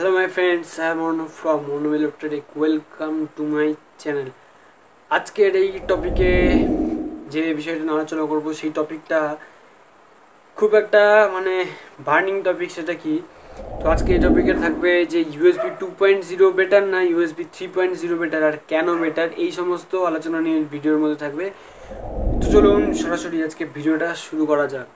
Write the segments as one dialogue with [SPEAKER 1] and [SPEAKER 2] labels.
[SPEAKER 1] My friends, I am Arnav from Arnav Electronic. Welcome to my channel. আজকের এই টপিকে যে বিষয়টা আলোচনা করব সেই টপিকটা খুব একটা মানে বার্নিং টপিক সেটা কি? তো আজকে এই টপিকে থাকবে যে USB two point zero better না USB three point zero better আর কেন বেটার এই সমস্ত আলোচনা নিয়ে ভিডিওর মধ্যে থাকবে। তো চলুন সরাসরি আজকে ভিডিওটা শুরু করা যাক।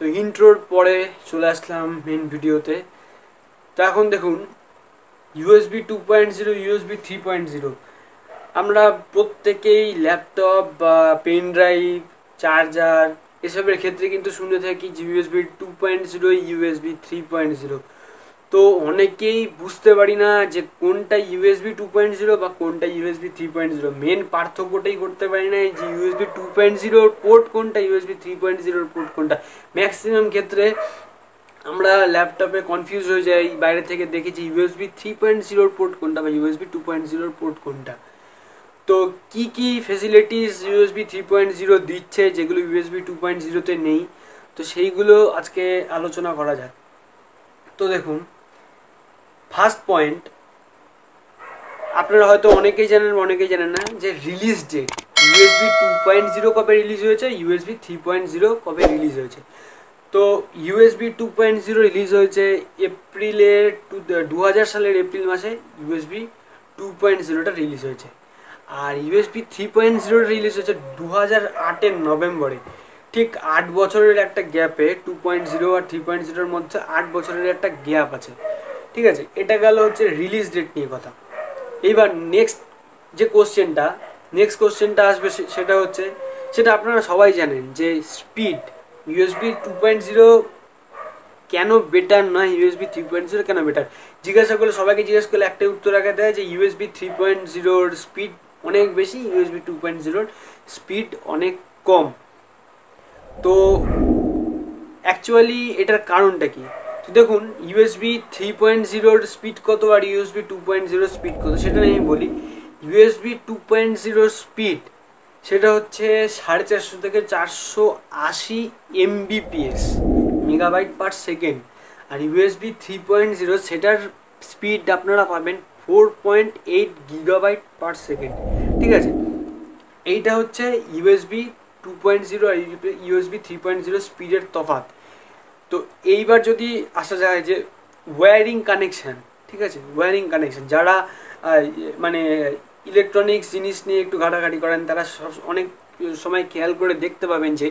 [SPEAKER 1] তো ইন্ট্রোর পরে চলে আসলাম মেন ভিডিওতে। তো এখন দেখুন USB two point zero USB three point zero আমরা প্রত্যেকেই ল্যাপটপ বা পেন ড্রাইভ চার্জার এসবের ক্ষেত্রে কিন্তু শুনে থাকি যে USB two point zero USB three point zero তো অনেকেই বুঝতে পারি না যে কোনটা ইউএসবি টু পয়েন্ট জিরো বা কোনটা USB three point zero main পার্থক্যটাই করতে পারি না যে ইউএসবি টু পয়েন্ট জিরোর পোর্ট কোনটা ইউএসবি থ্রি পয়েন্ট জিরোর পোর্ট কোনটা। ম্যাক্সিমাম ক্ষেত্রে আমরা ল্যাপটপে কনফিউজ হয়ে যাই, বাইরে থেকে দেখেছি ইউএসবি থ্রি পয়েন্ট জিরোর পোর্ট কোনটা বা ইউএসবি টু পয়েন্ট জিরোর পোর্ট কোনটা। তো কি কি facilities USB three point zero দিচ্ছে যেগুলো ইউএসবি টু পয়েন্ট জিরোতে নেই? তো সেইগুলো আজকে আলোচনা করা যাক। তো দেখুন ফার্স্ট পয়েন্ট, আপনারা হয়তো অনেকেই জানেন অনেকেই জানেন না যে release date USB two point zero কবে রিলিজ হয়েছে ইউএসবি থ্রি পয়েন্ট জিরো কবে রিলিজ হয়েছে। তো USB two point zero release হয়েছে এপ্রিলের টু দু হাজার সালের এপ্রিল মাসে ইউএসবি টু পয়েন্ট জিরোটা রিলিজ হয়েছে। আর USB three point zero release হয়েছে দু হাজার আটের নভেম্বরে। ঠিক আট বছরের একটা গ্যাপে টু পয়েন্ট জিরো আর থ্রি পয়েন্ট জিরোর মধ্যে আট বছরের একটা গ্যাপ আছে। ঠিক আছে? এটা গেল হচ্ছে রিলিজ ডেট নিয়ে কথা। এইবার নেক্সট যে কোশ্চেনটা নেক্সট কোশ্চেনটা আসবে সেটা হচ্ছে, সেটা আপনারা সবাই জানেন যে speed USB two point zero কেন বেটার নয়? ইউএসবি থ্রি পয়েন্ট জিরো কেন বেটার জিজ্ঞাসা করলে সবাইকে জিজ্ঞেস করলে একটাই উত্তর রাখা দেয় যে ইউএসবি থ্রি পয়েন্ট জিরোর স্পিড অনেক বেশি ইউএসবি টু পয়েন্ট জিরোর স্পিড অনেক কম। তো অ্যাকচুয়ালি এটার কারণটা কি? তো দেখুন ইউএসবি থ্রি পয়েন্ট জিরোর স্পিড কত আর ইউএসবি টু পয়েন্ট জিরোর স্পিড কত? সেটা আমি বলি। ইউএসবি টু পয়েন্ট জিরোর স্পিড সেটা হচ্ছে সাড়ে চারশো থেকে চারশো আশি এমবিপিএস মেগাবাইট পার সেকেন্ড আর ইউএসবি থ্রি পয়েন্ট জিরো সেটার স্পিড আপনারা পাবেন four point eight gigabyte per second ঠিক আছে? এইটা হচ্ছে ইউএসবি টু পয়েন্ট জিরো আর ইউএসবি থ্রি পয়েন্ট জিরো স্পিডের তফাত তো এইবার যদি আসা যায় যে ওয়্যারিং কানেকশান ঠিক আছে? ওয়্যারিং কানেকশান যারা মানে ইলেকট্রনিক্স জিনিস নিয়ে একটু ঘাটাঘাটি করেন, তারা অনেক সময় খেয়াল করে দেখতে পাবেন যে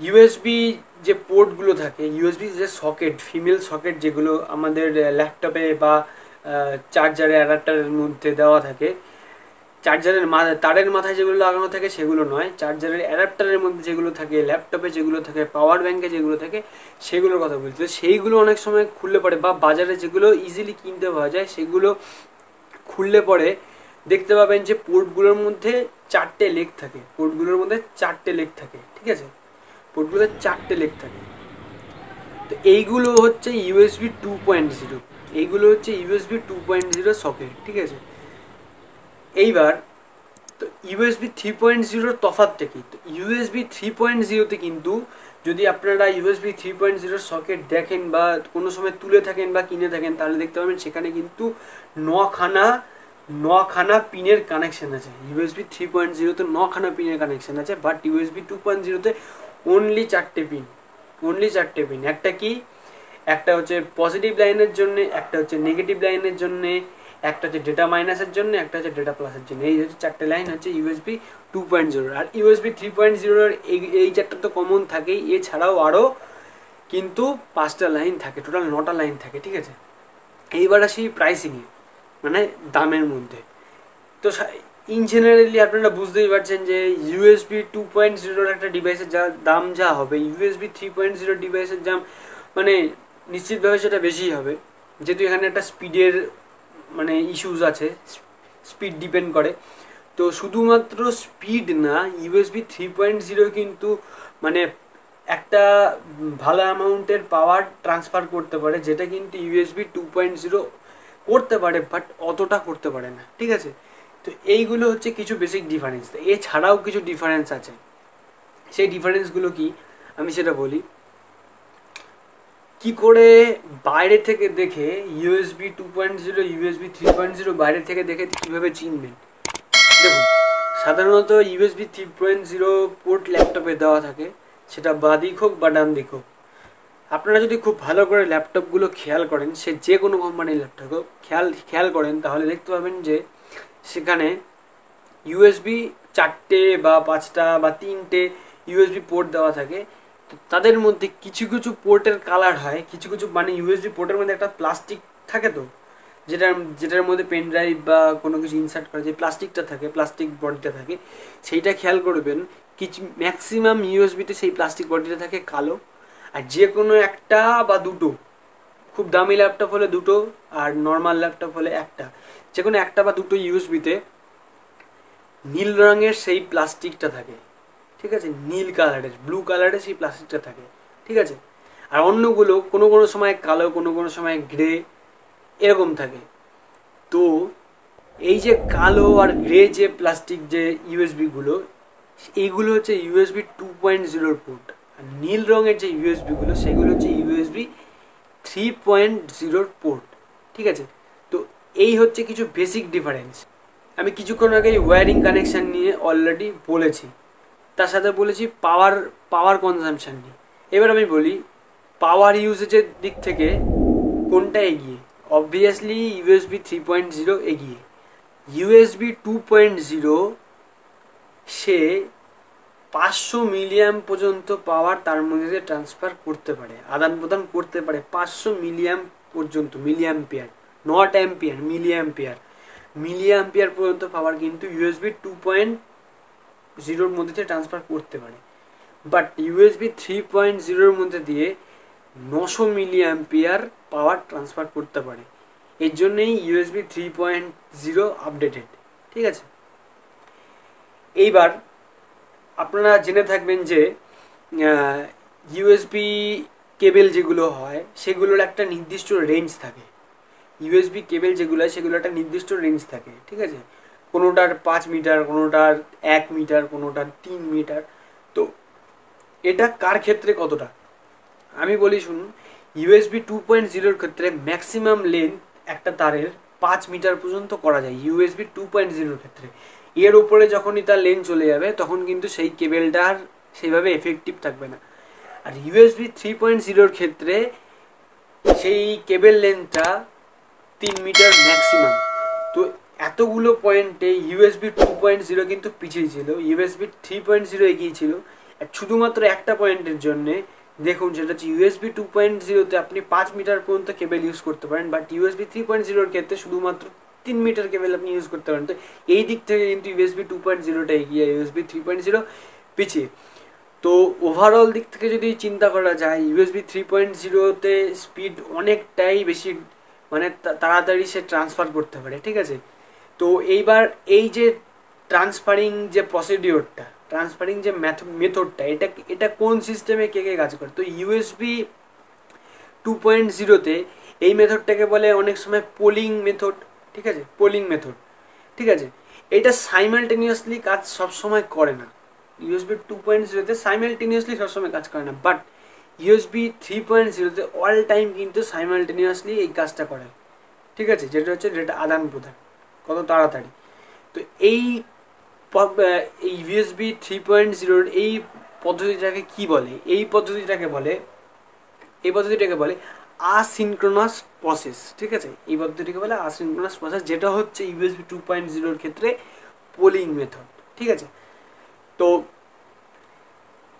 [SPEAKER 1] ইউএসবি যে পোর্টগুলো থাকে ইউএসবি যে সকেট ফিমেল সকেট যেগুলো আমাদের ল্যাপটপে বা চার্জারে অ্যাডাপ্টারের মধ্যে দেওয়া থাকে চার্জারের তারের মাথায় যেগুলো লাগানো থাকে সেগুলো নয়। চার্জারের অ্যাডাপ্টারের মধ্যে যেগুলো থাকে, ল্যাপটপে যেগুলো থাকে, পাওয়ার ব্যাঙ্কে যেগুলো থাকে, সেগুলোর কথা বলছি। তো সেইগুলো অনেক সময় খুললে পড়ে বা বাজারে যেগুলো ইজিলি কিনতে পাওয়া যায়, সেগুলো খুললে পরে দেখতে পাবেন যে পোর্টগুলোর মধ্যে চারটে লেগ থাকে। পোর্টগুলোর মধ্যে চারটে লেগ থাকে, ঠিক আছে? পোর্টগুলোতে চারটে লেগ থাকে। তো এইগুলো হচ্ছে ইউএসবি টু পয়েন্ট জিরো এইগুলো হচ্ছে USB two point zero socket ঠিক আছে? এইবার তো ইউএসবি থ্রি পয়েন্ট জিরোর তফাতটা কি তো ইউএসবি থ্রি পয়েন্ট জিরোতে কিন্তু যদি আপনারা ইউএসবি থ্রি পয়েন্ট জিরোর সকেট দেখেন বা কোনো সময় তুলে থাকেন বা কিনে থাকেন, তাহলে দেখতে পাবেন সেখানে কিন্তু নখানা নখানা পিনের কানেকশান আছে। ইউএসবি থ্রি পয়েন্ট জিরোতে নখানা পিনের কানেকশান আছে বাট ইউএসবি টু পয়েন্ট জিরোতে অনলি চারটে পিন অনলি চারটে পিন একটা কি? একটা হচ্ছে পজিটিভ লাইনের জন্য, একটা হচ্ছে নেগেটিভ লাইনের জন্যে একটা হচ্ছে ডেটা মাইনাসের জন্য, একটা হচ্ছে ডেটা প্লাসের জন্য। এই হচ্ছে চারটে লাইন হচ্ছে ইউএসবি টু পয়েন্ট জিরো আর ইউএসবি থ্রি পয়েন্ট জিরোর এই চারটা তো কমন থাকেই। এছাড়াও আরও কিন্তু পাঁচটা লাইন থাকে টোটাল নটা লাইন থাকে, ঠিক আছে? এইবার আসি প্রাইসিংয়ে মানে দামের মধ্যে। তো ইন জেনারেলি আপনারা বুঝতেই পারছেন যে ইউএসবি টু পয়েন্ট জিরোর একটা ডিভাইসের যা দাম যা হবে ইউএসবি থ্রি পয়েন্ট জিরো ডিভাইসের দাম মানে নিশ্চিতভাবে সেটা বেশি হবে। যেহেতু এখানে একটা স্পিডের মানে ইস্যুস আছে স্পিড ডিপেন্ড করে। তো শুধুমাত্র স্পিড না ইউএসবি থ্রি পয়েন্ট জিরো কিন্তু মানে একটা ভালো অ্যামাউন্টের পাওয়ার ট্রান্সফার করতে পারে, যেটা কিন্তু ইউএসবি টু পয়েন্ট জিরো করতে পারে বাট অতটা করতে পারে না, ঠিক আছে? তো এইগুলো হচ্ছে কিছু বেসিক ডিফারেন্স এছাড়াও কিছু ডিফারেন্স আছে। সেই ডিফারেন্সগুলো কি? আমি সেটা বলি। কি করে বাইরে থেকে দেখে USB two point zero USB three point zero বাইরে থেকে দেখে কীভাবে চিনবেন? দেখুন, সাধারণত USB three point zero port ল্যাপটপে দেওয়া থাকে, সেটা বাঁ দিক হোক বা ডান দিক হোক। আপনারা যদি খুব ভালো করে ল্যাপটপগুলো খেয়াল করেন, সে যে কোনো কোম্পানির ল্যাপটপ হোক, খেয়াল খেয়াল করেন, তাহলে দেখতে পাবেন যে সেখানে ইউএসবি চারটে বা পাঁচটা বা তিনটে ইউএসবি পোর্ট দেওয়া থাকে। তাদের মধ্যে কিছু কিছু পোর্টের কালার হয়, কিছু কিছু মানে ইউএসবি পোর্টের মধ্যে একটা প্লাস্টিক থাকে তো, যেটার যেটার মধ্যে পেন ড্রাইভ বা কোনো কিছু ইনসার্ট করা যে প্লাস্টিকটা থাকে, প্লাস্টিক বডিটা থাকে, সেইটা খেয়াল করবেন, কিছু ম্যাক্সিমাম ইউএসবিতে সেই প্লাস্টিক বডিটা থাকে কালো, আর যে কোনো একটা বা দুটো, খুব দামি ল্যাপটপ হলে দুটো, আর নর্মাল ল্যাপটপ হলে একটা যে কোনো একটা বা দুটো ইউএসবিতে নীল রঙের সেই প্লাস্টিকটা থাকে। ঠিক আছে? নীল কালারের ব্লু কালারের সেই প্লাস্টিকটা থাকে। ঠিক আছে? আর অন্যগুলো কোনো কোনো সময় কালো, কোনো কোনো সময় গ্রে এরকম থাকে। তো এই যে কালো আর গ্রে যে প্লাস্টিক যে ইউএসবিগুলো এইগুলো হচ্ছে ইউএসবি টু পয়েন্ট জিরোর পোর্ট আর নীল রঙের যে ইউএসবিগুলো সেগুলো হচ্ছে ইউএসবি থ্রি পয়েন্ট জিরোর পোর্ট ঠিক আছে? তো এই হচ্ছে কিছু বেসিক ডিফারেন্স আমি কিছুক্ষণ আগে ওয়্যারিং কানেকশান নিয়ে অলরেডি বলেছি। তার সাথে বলেছি পাওয়ার পাওয়ার কনজামশান নিয়ে। এবার আমি বলি পাওয়ার ইউজেজের দিক থেকে কোনটা এগিয়ে? Obviously USB three point zero এগিয়ে। ইউএসবি টু পয়েন্ট জিরো সে পাঁচশো মিলিয়াম পর্যন্ত পাওয়ার তার মধ্যে ট্রান্সফার করতে পারে। আদান প্রদান করতে পারে পাঁচশো মিলিয়াম পর্যন্ত milliampere not ampere milliampere milliampere পর্যন্ত পাওয়ার কিন্তু ইউএসবি টু পয়েন্ট জিরোর মধ্যে দিয়ে ট্রান্সফার করতে পারে। বাট ইউএসবি থ্রি পয়েন্ট জিরোর মধ্যে দিয়ে নশো মিলি অ্যাম্পিয়ার পাওয়ার ট্রান্সফার করতে পারে। এর জন্যেই USB three point zero updated ঠিক আছে? এইবার আপনারা জেনে থাকবেন যে ইউএসবি কেবেল যেগুলো হয়, সেগুলোর একটা নির্দিষ্ট রেঞ্জ থাকে। ইউএসবি কেবেল যেগুলো হয় সেগুলো একটা নির্দিষ্ট রেঞ্জ থাকে, ঠিক আছে? কোনোটার পাঁচ মিটার, কোনোটার এক মিটার, কোনোটার তিন মিটার। তো এটা কার ক্ষেত্রে কতটা? আমি বলি, শুনুন ইউএসবি টু পয়েন্ট জিরোর ক্ষেত্রে ম্যাক্সিমাম লেন্থ একটা তারের পাঁচ মিটার পর্যন্ত করা যায় ইউএসবি টু পয়েন্ট জিরোর ক্ষেত্রে। এর উপরে যখনই তার লেন চলে যাবে, তখন কিন্তু সেই কেবেলটা আর সেইভাবে এফেক্টিভ থাকবে না। আর ইউএসবি থ্রি পয়েন্ট জিরোর ক্ষেত্রে সেই কেবেল লেন্থটা তিন মিটার ম্যাক্সিমাম তো এতগুলো পয়েন্টে ইউএসবি টু পয়েন্ট জিরো কিন্তু পিছিয়ে ছিল ইউএসবি থ্রি পয়েন্ট জিরো এগিয়ে ছিল। শুধুমাত্র একটা পয়েন্টের জন্যে, দেখুন সেটা হচ্ছে ইউএসবি টু পয়েন্ট জিরোতে আপনি পাঁচ মিটার পর্যন্ত কেবেল ইউজ করতে পারেন বাট ইউএসবি থ্রি পয়েন্ট জিরোর ক্ষেত্রে শুধুমাত্র তিন মিটার কেবেল আপনি ইউজ করতে পারেন। তো এই দিক থেকে কিন্তু ইউএসবি টু পয়েন্ট জিরোটা এগিয়ে ইউএসবি থ্রি পয়েন্ট জিরো পিছিয়ে। তো ওভারঅল দিক থেকে যদি চিন্তা করা যায় ইউএসবি থ্রি পয়েন্ট জিরোতে স্পিড অনেকটাই বেশি মানে তাড়াতাড়ি সে ট্রান্সফার করতে পারে, ঠিক আছে? তো এইবার এই যে ট্রান্সফারিং যে প্রসিডিওরটা ট্রান্সফারিং যে মেথডটা এটা এটা কোন সিস্টেমে কে কে কাজ করে? তো ইউএসবি টু পয়েন্ট জিরোতে এই মেথডটাকে বলে অনেক সময় পোলিং মেথড ঠিক আছে? পোলিং মেথড ঠিক আছে? এটা সাইমালটেনিয়াসলি কাজ সবসময় করে না। ইউএসবি টু পয়েন্ট জিরোতে সাইমালটেনিয়াসলি সবসময় কাজ করে না। বাট ইউএসবি থ্রি পয়েন্ট জিরোতে অল টাইম কিন্তু সাইমালটেনিয়াসলি এই কাজটা করে। ঠিক আছে? যেটা হচ্ছে যেটা আদান প্রদান কত তাড়াতাড়ি। তো এই ইউএসবি থ্রি পয়েন্ট জিরোর এই পদ্ধতিটাকে কি বলে? এই পদ্ধতিটাকে বলে, এই পদ্ধতিটাকে বলে আসিনক্রোনাস প্রসেস ঠিক আছে? এই পদ্ধতিটাকে বলে আসিনক্রোনাস প্রসেস যেটা হচ্ছে ইউএসবি টু পয়েন্ট জিরোর ক্ষেত্রে পোলিং মেথড ঠিক আছে? তো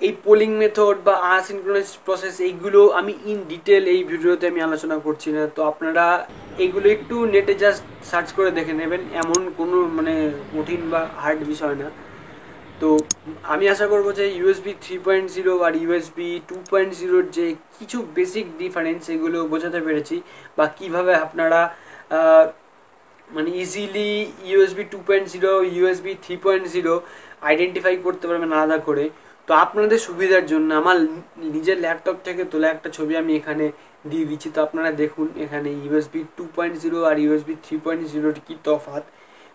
[SPEAKER 1] এই পোলিং মেথড বা আসিনক্রোনাস প্রসেস এইগুলো আমি ইন ডিটেল এই ভিডিওতে আমি আলোচনা করছি না। তো আপনারা এইগুলো একটু নেটে জাস্ট সার্চ করে দেখে নেবেন। এমন কোনো মানে কঠিন বা হার্ড বিষয় না। তো আমি আশা করব যে ইউএসবি থ্রি পয়েন্ট জিরো আর ইউএসবি টু পয়েন্ট জিরোর যে কিছু বেসিক ডিফারেন্স এগুলো বোঝাতে পেরেছি বা কীভাবে আপনারা মানে easily USB two point zero USB three point zero identify করতে পারবেন আলাদা করে। তো আপনাদের সুবিধার জন্য আমার নিজের ল্যাপটপ থেকে তোলা একটা ছবি আমি এখানে দিয়ে দিচ্ছি। তো আপনারা দেখুন, এখানে ইউএসবি টু পয়েন্ট জিরো আর ইউএসবি থ্রি পয়েন্ট জিরোর কী তফাৎ।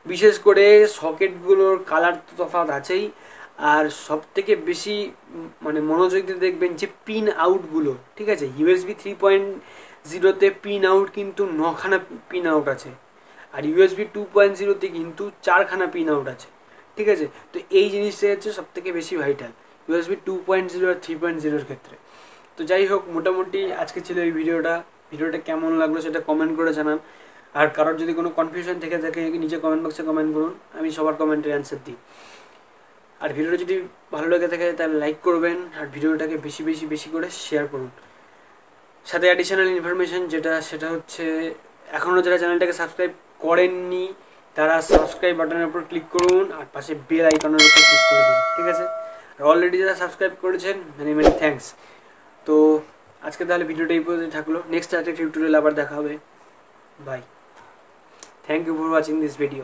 [SPEAKER 1] বিশেষ করে সকেটগুলোর কালার তো তফাৎ আছেই। আর সব থেকে বেশি মানে মনোযোগ দিয়ে দেখবেন যে পিন আউটগুলো ঠিক আছে? ইউএসবি থ্রি পয়েন্ট জিরোতে পিন আউট কিন্তু নখানা পিন আউট আছে। আর ইউএসবি টু পয়েন্ট জিরোতে কিন্তু চারখানা পিন আউট আছে। ঠিক আছে? তো এই জিনিসটা হচ্ছে সব থেকে বেশি vital USB two point zero আর থ্রি পয়েন্ট জিরোর ক্ষেত্রে। তো যাই হোক, মোটামুটি আজকে ছিল এই ভিডিওটা। ভিডিওটা কেমন লাগল সেটা কমেন্ট করে জানান। আর কারোর যদি কোনো কনফিউশন থেকে থাকে, নিচে কমেন্ট বক্সে কমেন্ট করুন। আমি সবার কমেন্টের অ্যান্সার দিই। আর ভিডিওটা যদি ভালো লেগে থাকে, তাহলে লাইক করবেন। আর ভিডিওটাকে বেশি বেশি বেশি করে শেয়ার করুন। সাথে অ্যাডিশনাল ইনফরমেশন যেটা, সেটা হচ্ছে এখনও যারা চ্যানেলটাকে সাবস্ক্রাইব করেননি, তারা সাবস্ক্রাইব বাটনের উপর ক্লিক করুন। আর পাশে বেল আইকনের উপর ক্লিক করে দিন, ঠিক আছে? আর অলরেডি যারা সাবস্ক্রাইব করেছেন মেনি মেনি থ্যাংকস তো আজকে তাহলে ভিডিওটা এই পর্যন্ত থাকল। নেক্সট একটা টিউটোরিয়াল আবার দেখা হবে। Bye thank you for watching this video